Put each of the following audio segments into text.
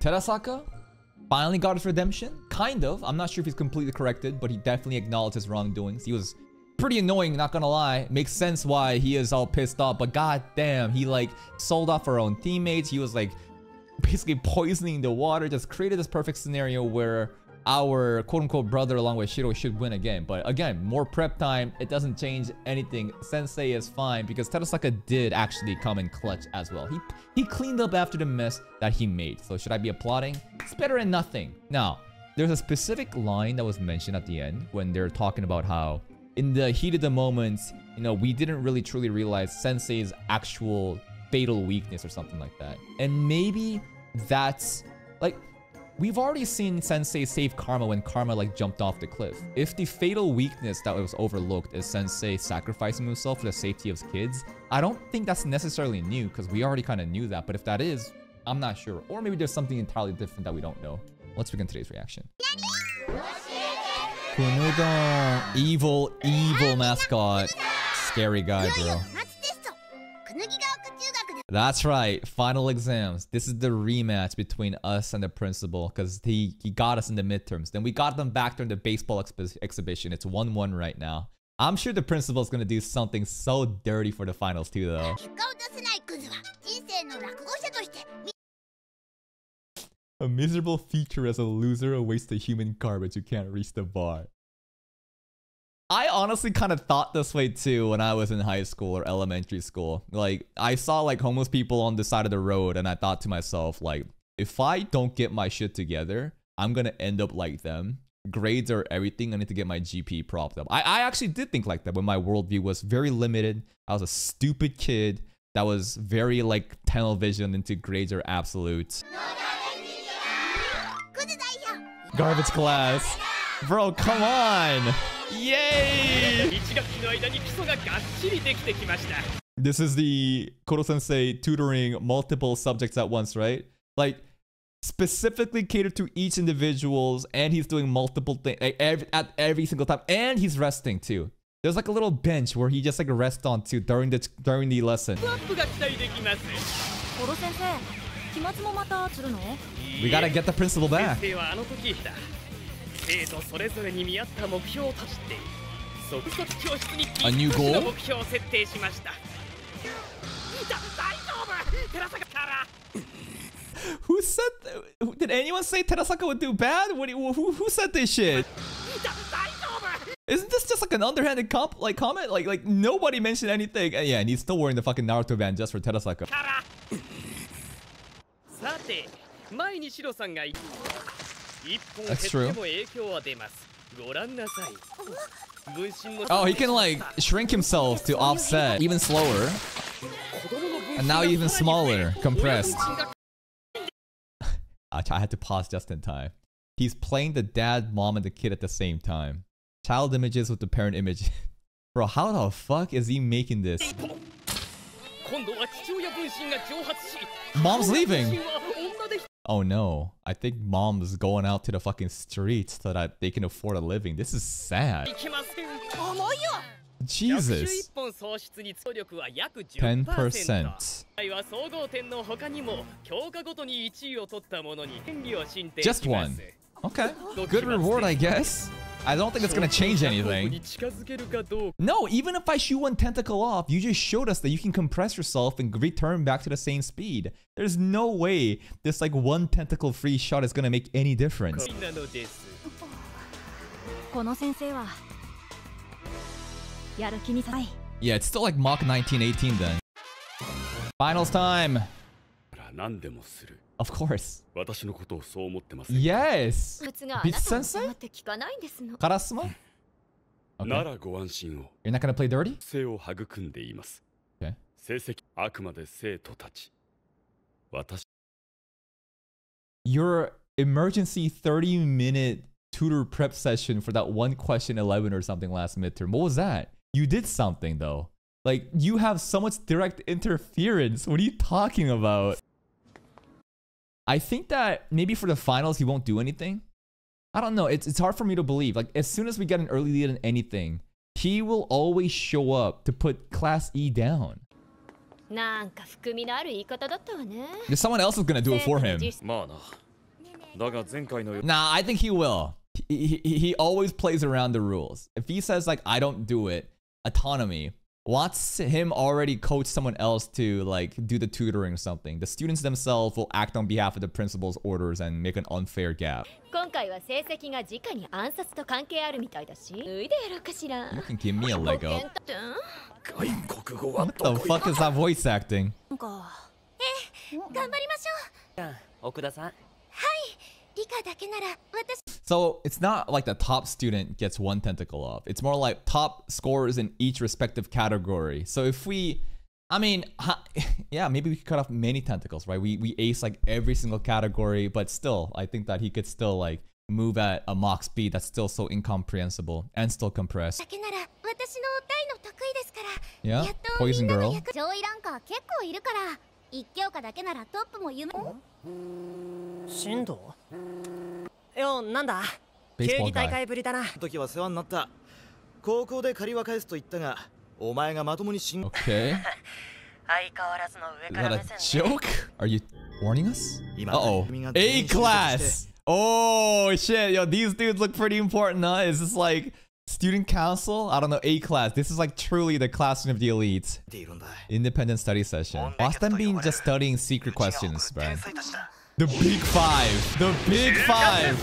Terasaka finally got his redemption. Kind of. I'm not sure if he's completely corrected, but he definitely acknowledged his wrongdoings. He was pretty annoying, not gonna lie. Makes sense why he is all pissed off, but god damn, he like sold off our own teammates. He was like basically poisoning the water, just created this perfect scenario where our quote-unquote brother along with Shiro should win again. But again, more prep time. It doesn't change anything. Sensei is fine because Terasaka did actually come in clutch as well. He he cleaned up after the mess that he made. So should I be applauding? It's better than nothing. Now, there's a specific line that was mentioned at the end when they're talking about how in the heat of the moment, you know, we didn't really truly realize Sensei's actual fatal weakness or something like that. And maybe that's like We've already seen Sensei save Karma when Karma like jumped off the cliff. If the fatal weakness that was overlooked is Sensei sacrificing himself for the safety of his kids, I don't think that's necessarily new because we already kind of knew that. But if that is, I'm not sure. Or maybe there's something entirely different that we don't know. Let's begin today's reaction. Kunudon, evil, evil mascot. Scary guy, bro. That's right. Final exams. This is the rematch between us and the principal because he, he got us in the midterms. Then we got them back during the baseball exhibition. It's 1-1 right now. I'm sure the principal is going to do something so dirty for the finals too though. A miserable feature as a loser awaits the human garbage who can't reach the bar. I honestly kind of thought this way too when I was in high school or elementary school. Like, I saw like homeless people on the side of the road and I thought to myself, like, if I don't get my shit together, I'm gonna end up like them. Grades are everything. I need to get my GP propped up. I, I actually did think like that when my worldview was very limited. I was a stupid kid that was very like tunnel vision into grades are absolute. Garbage class. Bro, come on. Yay! This is the Koro sensei tutoring multiple subjects at once, right? Like, specifically catered to each individuals, and he's doing multiple things every, at every single time, and he's resting too. There's like a little bench where he just like rests on too during the during the lesson. We gotta get the principal back. 生徒それぞれに見合った目標を立ちて即卒教室に緊急の目標を設定しました大丈夫寺坂から Who said? Did anyone say Terasaka would do bad? What? Who, who said this shit? Isn't this just like an underhanded comp, like comment? Like, like nobody mentioned anything. And yeah, and he's still wearing the fucking Naruto band just for Terasaka. さて、前にシロさんが That's true. Oh, he can like shrink himself to offset even slower. And now even smaller, compressed. I had to pause just in time. He's playing the dad, mom, and the kid at the same time. Child images with the parent image. Bro, how the fuck is he making this? Mom's leaving! Oh no, I think mom's going out to the fucking streets so that they can afford a living. This is sad. Jesus. 10%. Just one. Okay. Good reward, I guess. I don't think it's gonna change anything. No, even if I shoot one tentacle off, you just showed us that you can compress yourself and return back to the same speed. There's no way this like one tentacle free shot is gonna make any difference. Yeah, it's still like Mach 1918 then. Finals time! Of course. Yes! Beat sensei? Karasuma? Okay. You're not gonna play dirty? Okay. Your emergency 30 minute tutor prep session for that one question 11 or something last midterm. What was that? You did something though. Like, you have so much direct interference. What are you talking about? I think that maybe for the finals he won't do anything. I don't know. It's it's hard for me to believe. Like as soon as we get an early lead in anything, he will always show up to put Class E down. Someone else is gonna do it for him. Nah, I think he will. He, he, he always plays around the rules. If he says like I don't do it, autonomy, Watch him already coach someone else to like do the tutoring or something. The students themselves will act on behalf of the principal's orders and make an unfair gap. 今回は成績が直に暗殺と関係あるみたいだし脱いでやろうかしら You can give me a leg 保 up. 険って外国語は What the fuck is that voice acting? なんかええ頑張りましょう奥田さん理科だけなら私 so it's not like the top student gets one tentacle off. It's more like top scores in each respective category. So if we, I mean, yeah, maybe we could cut off many tentacles, right? We we ace like every single category, but still, I think that he could still like move at a Mach speed that's still so incomprehensible and still compressed. Yeah, poison girl. シンドー結構いるから一教科だけならトップも夢進藤よなんだ Baseball 球技大 guy. 会ぶりだな時は世話になった高校で借りは返すと言ったがお前がまともに進 Okay. 相変わらずの上 Is から that 目 a 線ね joke? Are you warning us? Ima- Uh oh. Ima- A Ima- class. Oh shit, yo, these dudes look pretty important, huh? Is this like student council? I don't know. A class. This is like truly the classroom of the elite. ているんだ Independent study session. Watch them being just studying secret questions, bro. The big five. The big five.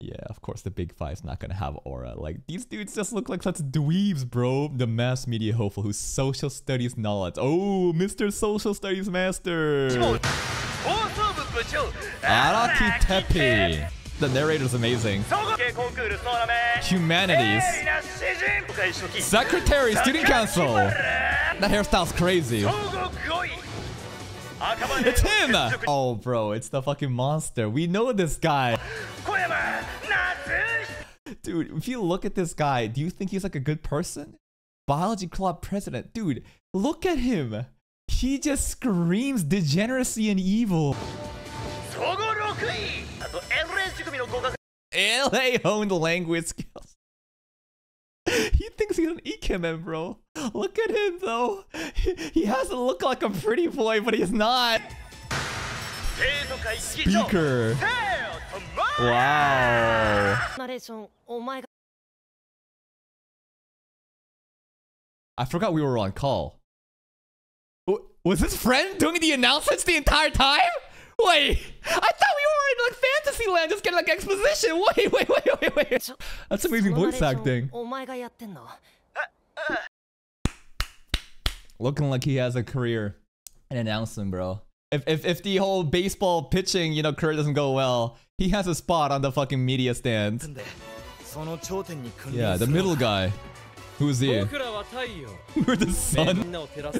Yeah, of course the big five's not gonna have aura. Like these dudes just look like such dweebs, bro. The mass media hopeful whose social studies knowledge. Oh, Mr. Social Studies Master. Araki Teppei. The narrator's amazing. Humanities. Secretary, Student Council. That hairstyle's crazy. It's him! Oh, bro, it's the fucking monster. We know this guy. Dude, if you look at this guy, do you think he's like a good person? Biology club president. Dude, look at him. He just screams degeneracy and evil. LA honed language skills. he thinks he's an ikemen, bro. Look at him, though. He, has to look like a pretty boy, but he's not. Speaker. Wow. I forgot we were on call. Was his friend doing the announcements the entire time? Wait, I thought we were in like fantasy land, just getting like exposition. Wait, wait, wait, wait, wait. That's amazing voice acting. Looking like he has a career in announcing, bro. If, if, if the whole baseball pitching, you know, career doesn't go well, he has a spot on the fucking media stand. Yeah, the middle guy. Who's here? We're the sun.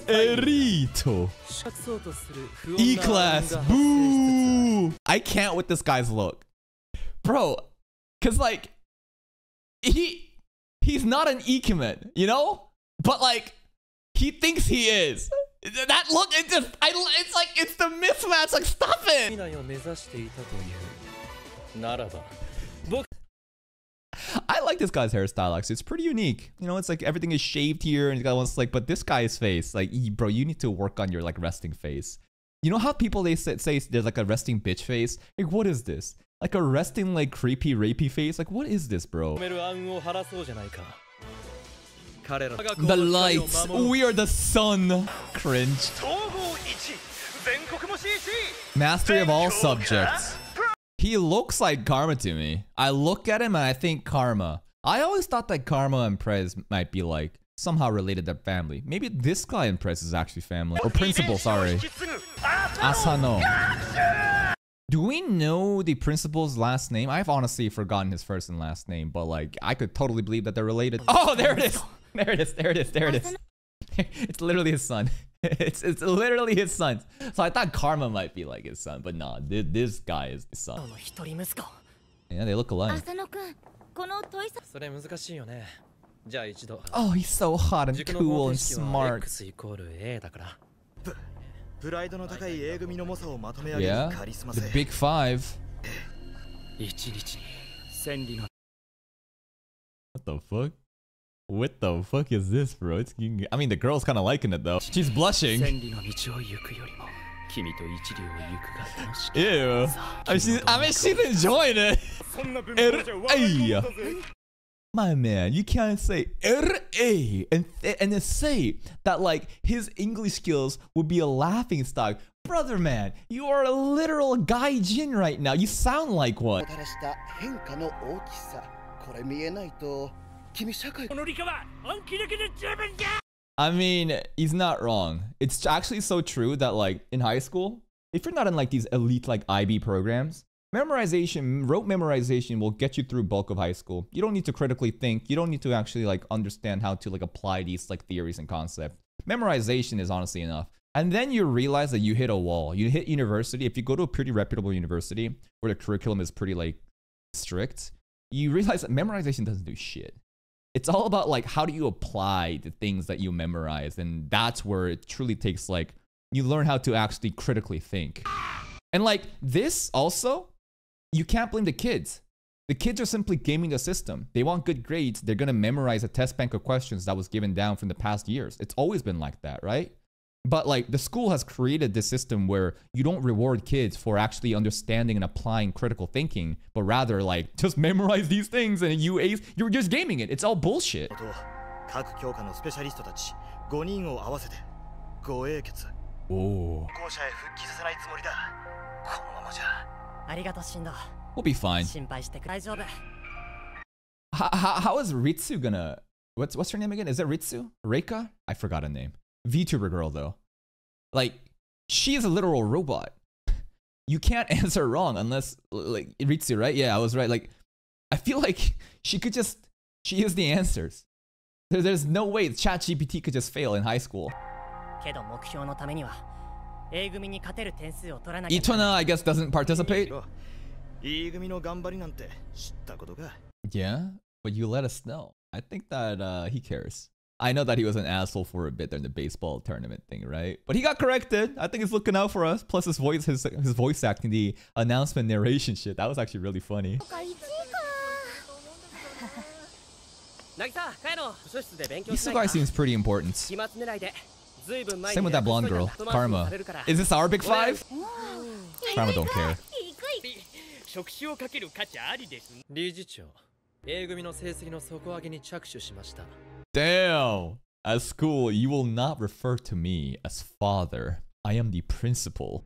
Erito. E-class. Boo. I can't with this guy's look. Bro, because like, he he's not an E commit, you know? But like, he thinks he is. That look, it just, I, it's like, it's the mismatch. Like, stop it. I like this guy's hairstyle actually. It's pretty unique. You know, it's like everything is shaved here and he's got one like, but this guy's face, like, bro, you need to work on your like resting face. You know how people they say, say there's like a resting bitch face? Like, what is this? Like a resting like creepy rapey face? Like, what is this, bro? The lights. We are the sun. Cringe. Mastery of all subjects. He looks like Karma to me. I look at him and I think Karma. I always thought that Karma and Prez might be like somehow related to family. Maybe this guy and Prez is actually family. Or principal, sorry. Asano. Do we know the principal's last name? I've honestly forgotten his first and last name, but like I could totally believe that they're related. Oh, there it is. There it is. There it is. There it is. It's literally his son. it's it's literally his son. So I thought Karma might be like his son, but nah, this, this guy is his son. Yeah, they look alike. Oh, he's so hot and cool and smart. Yeah, the big five. What the fuck? What the fuck is this, bro? It's. I mean, the girl's kind of liking it, though. She's blushing. Ew. I mean, she's, I mean, she's enjoying it. My man, you can't say R-A and, and then say that, like, his English skills would be a laughing stock. Brother man, you are a literal gaijin right now. You sound like one. I mean, he's not wrong. It's actually so true that like in high school, if you're not in like these elite like IB programs, memorization, rote memorization will get you through bulk of high school. You don't need to critically think. You don't need to actually like understand how to like apply these like theories and concepts. Memorization is honestly enough. And then you realize that you hit a wall. You hit university. If you go to a pretty reputable university where the curriculum is pretty like strict, you realize that memorization doesn't do shit it's all about like how do you apply the things that you memorize? And that's where it truly takes like you learn how to actually critically think. And like this also you can't blame the kids. The kids are simply gaming the system. They want good grades. They're going to memorize a test bank of questions that was given down from the past years. It's always been like that right but like the school has created this system where you don't reward kids for actually understanding and applying critical thinking, but rather like just memorize these things and you ace. You're just gaming it. It's all bullshit. と各教科のスペシャリストたち5人を合わせて護衛決 Oh, 校舎へ復帰させないつもりだこのままじゃありがとうシンド we'll be fine. 心配してく大丈夫 How, how, how is Ritsu gonna? What's what's her name again? Is it Ritsu? Reika? I forgot her name. VTuber girl though. Like she is a literal robot. You can't answer wrong unless like Ritsu, right? Yeah, I was right. Like I feel like she could just she is the answers. There, there's no way ChatGPT could just fail in high school. Itona, I guess, doesn't participate. Yeah, but you let us know. I think that uh, he cares. I know that he was an asshole for a bit during the baseball tournament thing, right? But he got corrected. I think he's looking out for us. Plus his voice, his, his voice acting, the announcement narration shit. That was actually really funny. Isogai seems pretty important. Same with that blonde girl, Karma. Is this our big five? Karma don't care. 触手をかける価値ありです理事長 A 組の成績の底上げに着手しました Damn. At school, you will not refer to me as father. I am the principal.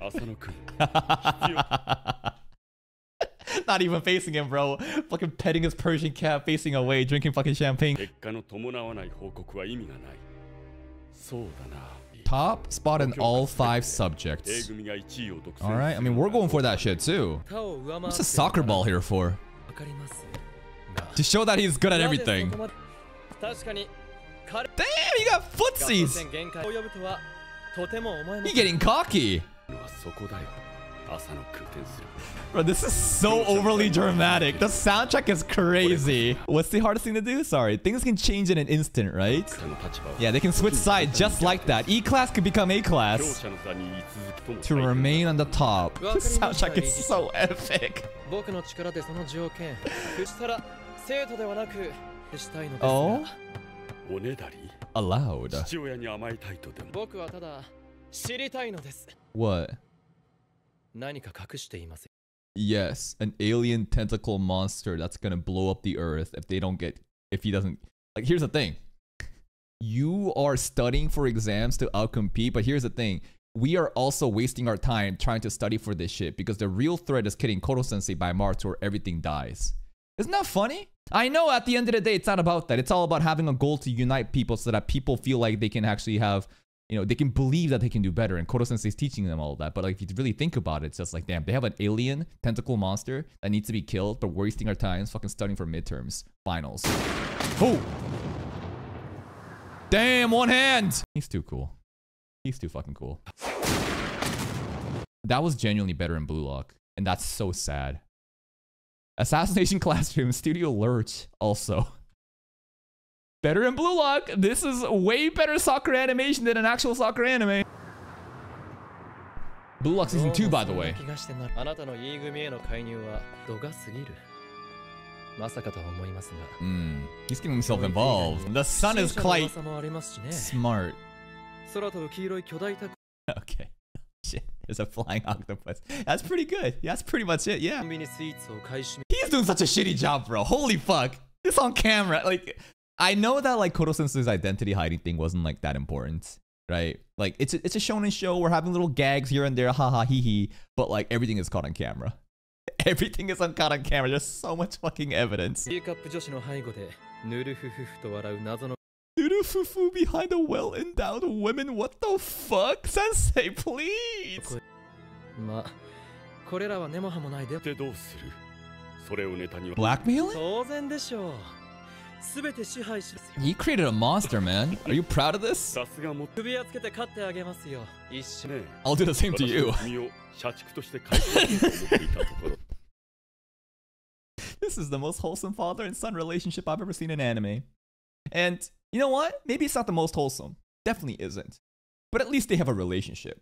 浅野君 Not even facing him, bro. Fucking petting his Persian cat, facing away, drinking fucking champagne. 結果の伴わない報告は意味がないそうだな Top spot in all five A subjects. 組が1位を独占 Alright, I mean, we're going for that shit too. 他を上回って What's a soccer ball here for? To show that he's good at everything. Damn, you got footsies! He's getting cocky! Bro, this is so overly dramatic. The soundtrack is crazy. What's the hardest thing to do? Sorry. Things can change in an instant, right? Yeah, they can switch sides just like that. E-class could become A-class. To remain on the top. The soundtrack is so epic. oh? Allowed. What? Yes, an alien tentacle monster that's gonna blow up the earth if they don't get if he doesn't like here's the thing. You are studying for exams to outcompete, but here's the thing. We are also wasting our time trying to study for this shit because the real threat is killing Koro Sensei by March where everything dies. Isn't that funny? I know at the end of the day, it's not about that. It's all about having a goal to unite people so that people feel like they can actually have you know, they can believe that they can do better, and Sensei is teaching them all that. But like, if you really think about it, it's just like, damn, they have an alien tentacle monster that needs to be killed, but wasting our time fucking studying for midterms, finals. Oh, damn, one hand. He's too cool. He's too fucking cool. That was genuinely better in Blue Lock, and that's so sad. Assassination Classroom, Studio Lerche, also. Better in Blue Lock. This is way better soccer animation than an actual soccer anime. Blue Lock Season 2, by the way. 気がしてなあなたの E 組への介入は度が過ぎる まさかとは思いますが Hmm. He's getting himself involved. The son is 不審者の quite 噂もありますしね smart. 空飛ぶ黄色い巨大タコ Okay. Shit. There's a flying octopus. That's pretty good. That's pretty much it. Yeah. コンビニスイーツを買い占め He's doing such a shitty job, bro. Holy fuck. This on camera. Like, I know that like Koro Sensei's identity hiding thing wasn't like that important, right? Like, it's a, it's a shonen show. We're having little gags here and there, haha, hee hee. But like, everything is caught on camera. Everything is on caught on camera. There's so much fucking evidence. ティーカップ女子の背後でぬるふふふと笑う謎の Fufu behind a well-endowed woman. What the fuck, Sensei? Please. まあこれらは根も葉もないででどうするそれをネタには Blackmailing? 当然でしょう全て支配し he created a monster, man. Are you proud of this? I'll do the same to you. this is the most wholesome father and son relationship I've ever seen in anime. And you know what? Maybe it's not the most wholesome. Definitely isn't. But at least they have a relationship.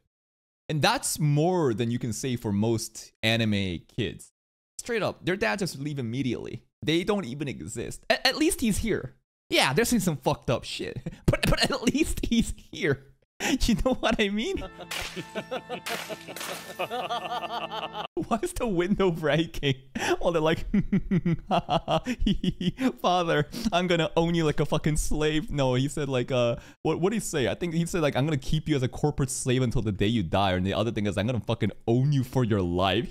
And that's more than you can say for most anime kids. Straight up, their dad just leave immediately. They don't even exist. A- at least he's here. Yeah, they're saying some fucked up shit. But, but at least he's here. You know what I mean? Why is the window breaking? Well, they're like, Father, I'm gonna own you like a fucking slave. No, he said like, uh, what what did he say? I think he said like, I'm gonna keep you as a corporate slave until the day you die. And the other thing is, I'm gonna fucking own you for your life.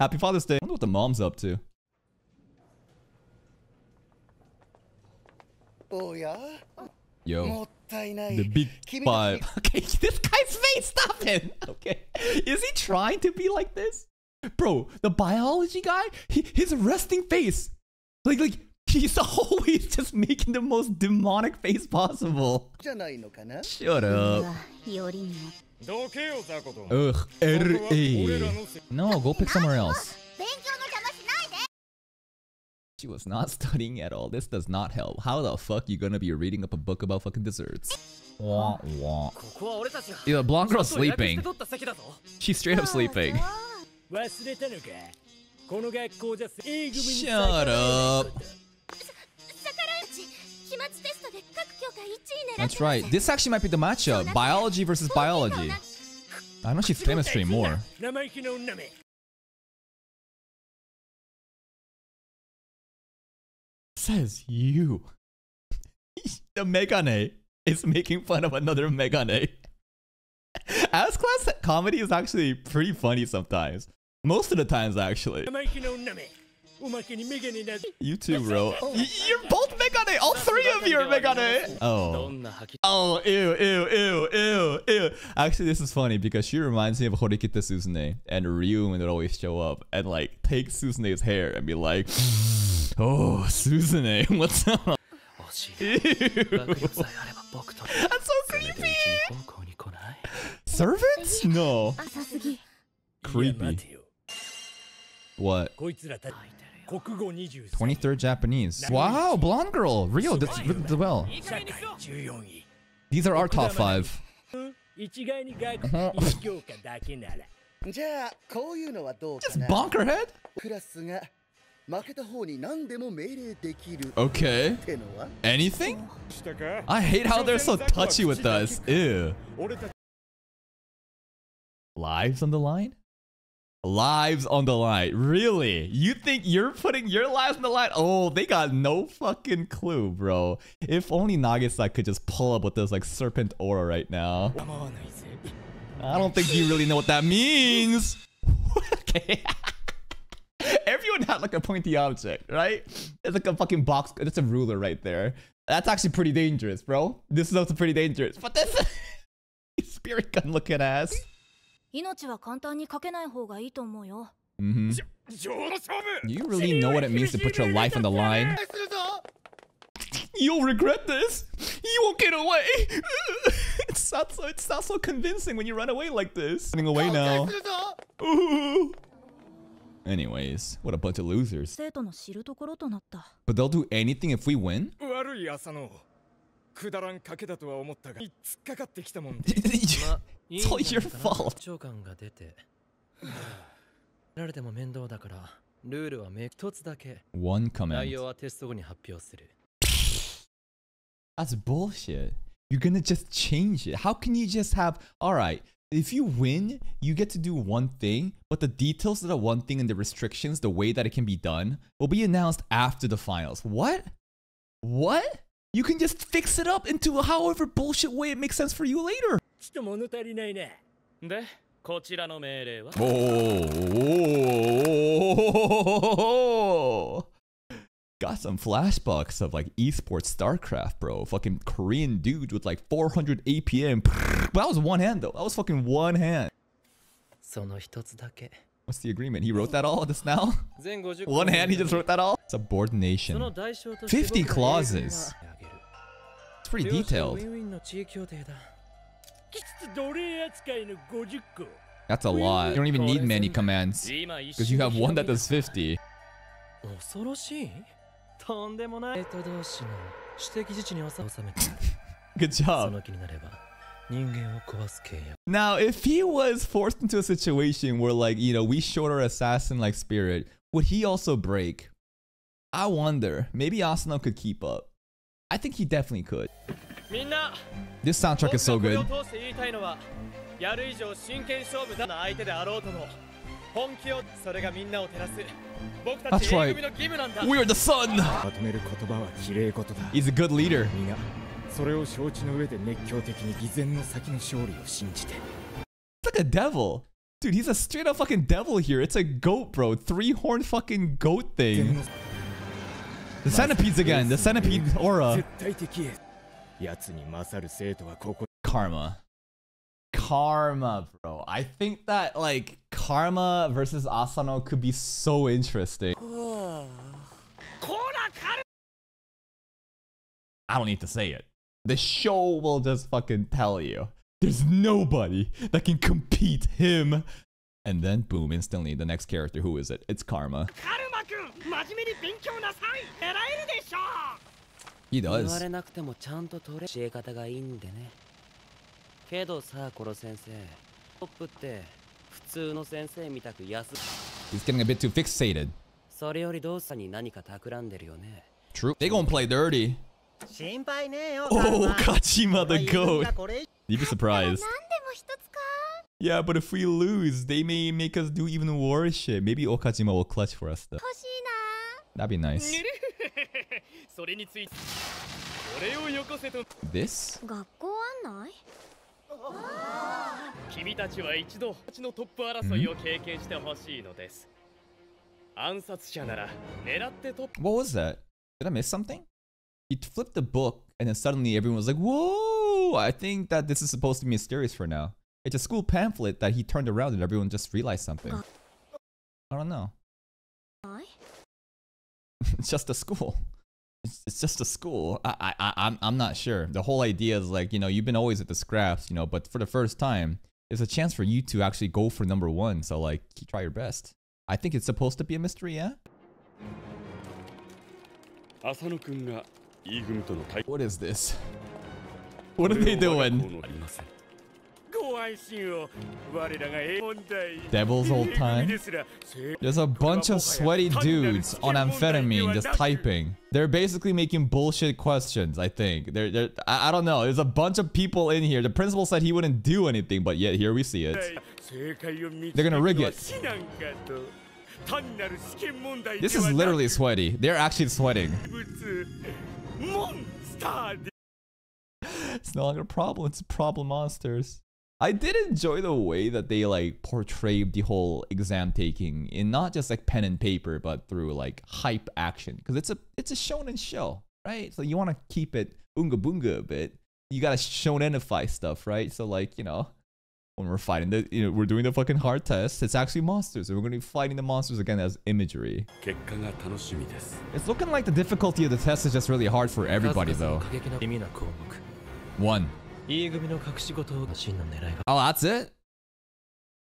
Happy Father's Day. I wonder what the mom's up to. おや Oh yeah. Yo. The big five. Okay, this guy's face, stop him. Okay. Is he trying to be like this? Bro, the biology guy, he, his resting face. Like, like, he's always just making the most demonic face possible. Shut up. Ugh, R-A. No, go pick somewhere else. She was not studying at all. This does not help. How the fuck you gonna be reading up a book about fucking desserts? Wah, wah. Yeah, the blonde girl's sleeping. She's straight up sleeping. Shut up. That's right. This actually might be the matchup. Biology versus biology. I know she's famous more. Says you. the Megane is making fun of another Megane. As class comedy is actually pretty funny sometimes. Most of the times, actually. You too, bro. You're both Megane. All three of you are Megane. Oh. Oh, ew, ew, ew, ew, ew. Actually, this is funny because she reminds me of Horikita Suzune and Ryu, and they'd always show up and like take Suzune's hair and be like, Oh, Suzune, what's up? Ew. That's so creepy. Servants? No. Creepy. What? 23rd Japanese. Wow, blonde girl. Real, that's, that's well. These are our top five. Uh-huh. Just bonk her head? Okay. Anything? I hate how they're so touchy with us. Ew. Lives on the line? lives on the line. Really? You think you're putting your lives on the line? Oh, they got no fucking clue, bro. If only Nagisa could just pull up with this like serpent aura right now. I don't think you really know what that means. okay. Everyone had like a pointy object, right? It's like a fucking box. It's a ruler right there. That's actually pretty dangerous, bro. This is also pretty dangerous. But this spirit gun looking ass. 命は簡単にかけない方がいいと思うよ Mm-hmm. you really know what it means to put your life on the line? You'll regret this. You won't get away. it's not so. It's not so convincing when you run away like this. Running away now. Ooh. Anyways, what a bunch of losers. 生徒の知るところとなった But they'll do anything if we win. 悪い朝のくだらん賭けだとは思ったが突っかかってきたもんでまいい It's ん all じゃ your ないかな fault. 緊張感が出てられても面倒だからルールはめ一つだけ One 内 command. 容はテスト後に発表する That's bullshit. You're gonna just change it. How can you just have, alright, if you win, you get to do one thing, but the details of the one thing and the restrictions, the way that it can be done, will be announced after the finals. What? What? You can just fix it up into however bullshit way it makes sense for you later. Oh. Got some flashbacks of like esports StarCraft, bro. Fucking Korean dude with like 400 APM. But that was one hand though. That was fucking one hand. What's the agreement? He wrote that all just now? One hand, he just wrote that all? Subordination. 50 clauses pretty detailed. That's a lot. You don't even need many commands. Because you have one that does 50. Good job. Now, if he was forced into a situation where, like, you know, we showed our assassin like spirit, would he also break? I wonder. Maybe Asuna could keep up. I think he definitely could. みんな This soundtrack is so 僕 good. がこれを通して言いたいのはやる以上真剣勝負だな相手であろうとも本気をそれがみんなを照らす僕た That's ち right. A 組の義務なんだ We are the sun! まとめる言葉は綺麗事だ He's a good leader. 皆それを承知の上で熱狂的に偽善の先の勝利を信じて It's like a devil. Dude, he's a straight up fucking devil here. It's a goat, bro. Three horned fucking goat 偽善 thing. The centipedes again. The centipede aura. Karma. Karma, bro. I think that like Karma versus Asano could be so interesting. I don't need to say it. The show will just fucking tell you. There's nobody that can compete him and then, boom, instantly, the next character, who is it? It's Karma. He does. He's getting a bit too fixated. True. They gonna play dirty. Oh, Kachima the goat. You'd be surprised. Yeah, but if we lose, they may make us do even worse shit. Maybe Okajima will clutch for us though. That'd be nice. This? What was that? Did I miss something? He flipped the book and then suddenly everyone was like, whoa! I think that this is supposed to be mysterious for now. It's a school pamphlet that he turned around and everyone just realized something. I don't know. Why? it's just a school. It's, it's just a school. I, I, I'm, I'm not sure. The whole idea is like, you know, you've been always at the scraps, you know, but for the first time, it's a chance for you to actually go for number one. So like, try your best. I think it's supposed to be a mystery, yeah? What is this? What are they doing? Devil's old time. There's a bunch of sweaty dudes on amphetamine just typing. They're basically making bullshit questions, I think. They're, they're, I, I don't know. There's a bunch of people in here. The principal said he wouldn't do anything, but yet here we see it. They're gonna rig it. This is literally sweaty. They're actually sweating. It's no longer a problem. It's problem monsters. I did enjoy the way that they like portrayed the whole exam taking in not just like pen and paper, but through like hype action because it's a it's a shonen show, right? So you want to keep it bunga bunga a bit. You gotta shonenify stuff, right? So like you know, when we're fighting the you know we're doing the fucking hard test, it's actually monsters, and we're gonna be fighting the monsters again as imagery. It's looking like the difficulty of the test is just really hard for everybody though. One. Oh, that's it?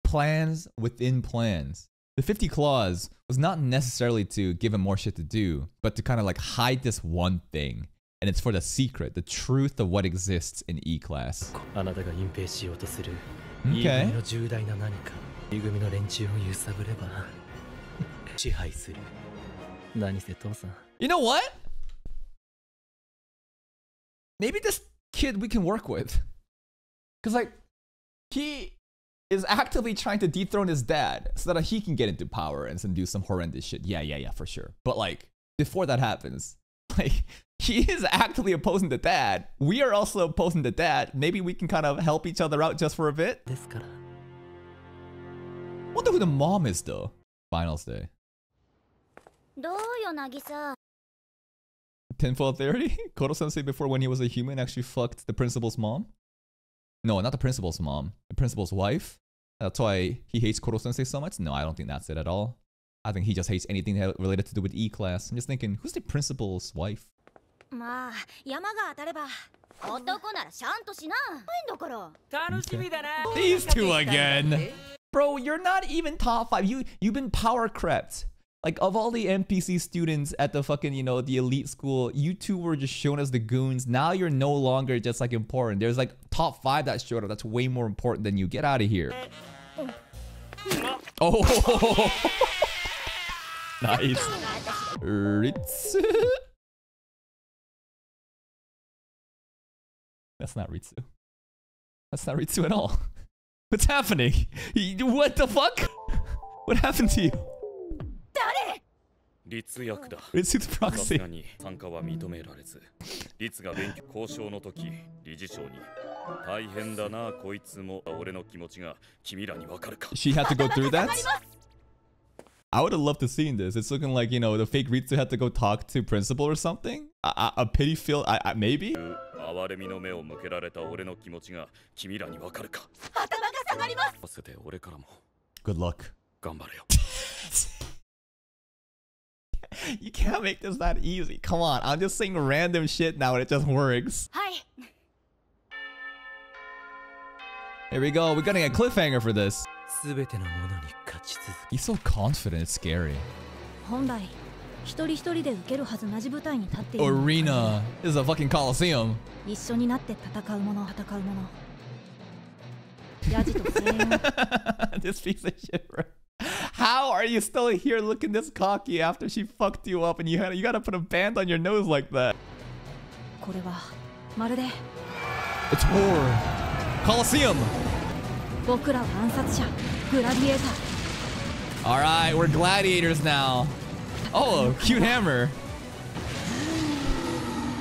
Plans within plans. The 50 clause was not necessarily to give him more shit to do, but to kind of like hide this one thing. And it's for the secret, the truth of what exists in E class. Okay. You know what? Maybe this kid we can work with. Because, like, he is actively trying to dethrone his dad so that he can get into power and do some horrendous shit. Yeah, yeah, yeah, for sure. But, like, before that happens, like, he is actively opposing the dad. We are also opposing the dad. Maybe we can kind of help each other out just for a bit. Wonder who the mom is, though. Finals day. Tenfold Theory? Koro-sensei before when he was a human actually fucked the principal's mom? No, not the principal's mom. The principal's wife? That's why he hates Koro-sensei so much? No, I don't think that's it at all. I think he just hates anything related to do with E-class. I'm just thinking, who's the principal's wife? These two again. Bro, you're not even top five. You you've been power crept. Like of all the NPC students at the fucking, you know, the elite school, you two were just shown as the goons. Now you're no longer just like important. There's like top five that showed up. That's way more important than you. Get out of here. Oh, oh. nice. Ritsu. That's not Ritsu. That's not Ritsu at all. What's happening? What the fuck? What happened to you? 律役だ Ritsu's さす proxy. がに参加は認められず律が勉強交渉の時理事長に大変だなこいつも俺の気持ちが君らにわかるか She had to go through that? I would have loved to seen this. It's looking like, you know, the fake Ritsu had to go talk to principal or something? A, a, a pity feel? I, I, maybe? 哀れみの目を向けられた俺の気持ちが君らにわかるか頭が下がります合わせて俺からも Good luck. 頑張れよ you can't make this that easy. Come on, I'm just saying random shit now and it just works. Hi. Here we go. We're getting a cliffhanger for this. He's so confident. It's scary. Arena this is a fucking coliseum. this piece of shit, bro. How are you still here looking this cocky after she fucked you up and you had you gotta put a band on your nose like that? It's war. Colosseum. Alright, we're gladiators now. Oh, cute hammer.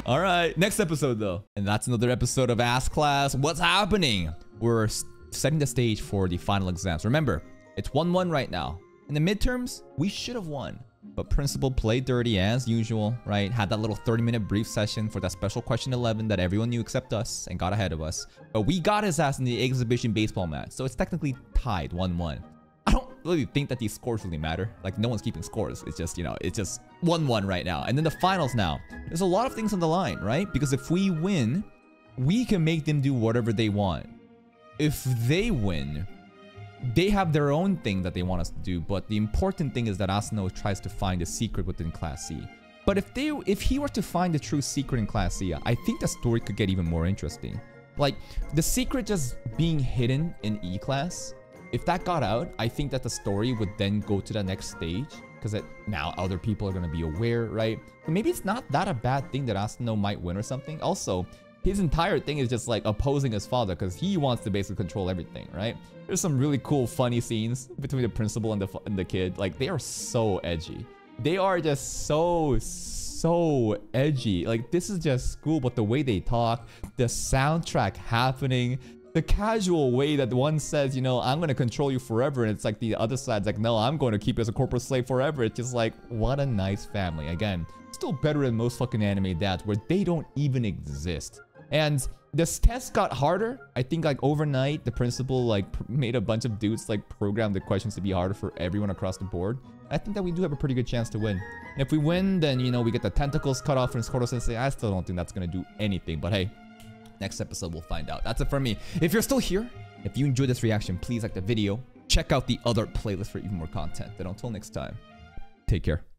Alright, next episode though. And that's another episode of Ask Class. What's happening? We're setting the stage for the final exams. Remember, it's 1-1 right now. In the midterms, we should have won. But Principal played dirty as usual, right? Had that little 30-minute brief session for that special question 11 that everyone knew except us and got ahead of us. But we got his ass in the exhibition baseball match, so it's technically tied 1-1. I don't really think that these scores really matter. Like, no one's keeping scores. It's just, you know, it's just 1-1 right now. And then the finals now. There's a lot of things on the line, right? Because if we win, we can make them do whatever they want. If they win, they have their own thing that they want us to do, but the important thing is that Asano tries to find a secret within Class C. But if they if he were to find the true secret in Class C, I think the story could get even more interesting. Like the secret just being hidden in E class, if that got out, I think that the story would then go to the next stage because now other people are going to be aware, right? But maybe it's not that a bad thing that Asano might win or something. Also, his entire thing is just like opposing his father because he wants to basically control everything, right? There's some really cool, funny scenes between the principal and the and the kid. Like they are so edgy. They are just so so edgy. Like this is just school, but the way they talk, the soundtrack happening, the casual way that one says, you know, I'm gonna control you forever, and it's like the other side's like, no, I'm going to keep you as a corporate slave forever. It's just like, what a nice family. Again, still better than most fucking anime dads where they don't even exist. And this test got harder. I think like overnight, the principal like made a bunch of dudes like program the questions to be harder for everyone across the board. I think that we do have a pretty good chance to win. And if we win, then you know we get the tentacles cut off from Skoro Sensei. I still don't think that's gonna do anything. But hey, next episode we'll find out. That's it for me. If you're still here, if you enjoyed this reaction, please like the video. Check out the other playlist for even more content. And until next time, take care.